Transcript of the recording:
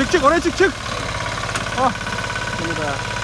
직직 어래 직직. 아. 됩니다.